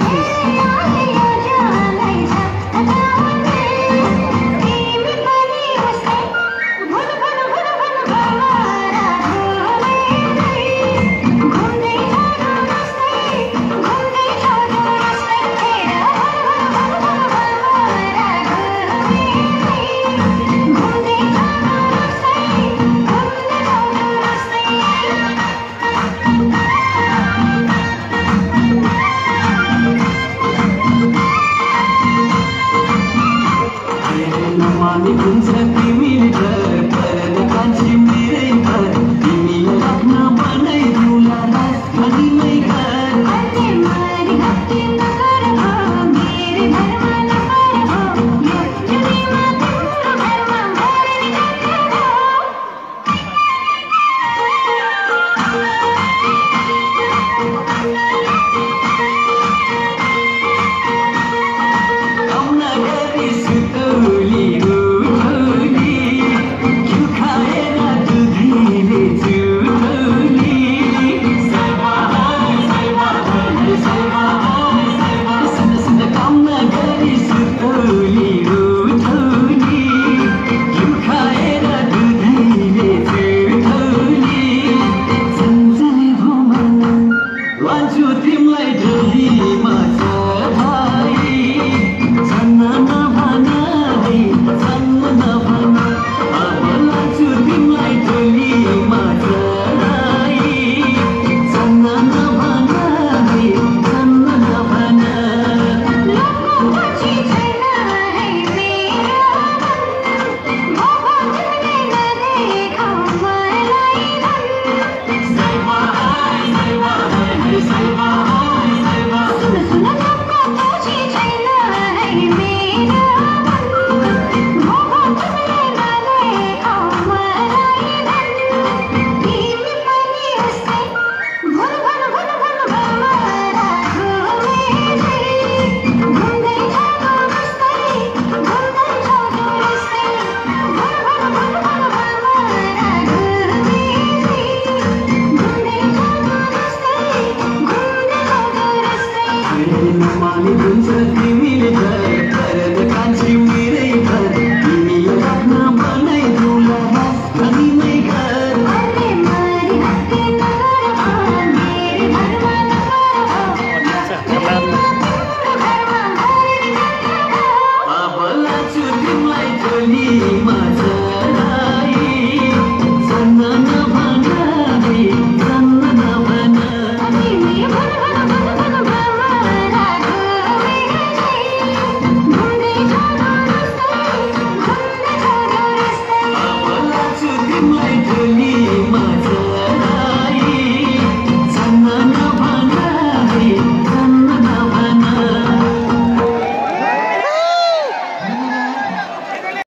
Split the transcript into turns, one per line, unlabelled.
please. Nu Numai din să primii liberă, fără de canții lanjut tim lagi my masa माली तुमसे मिल जाए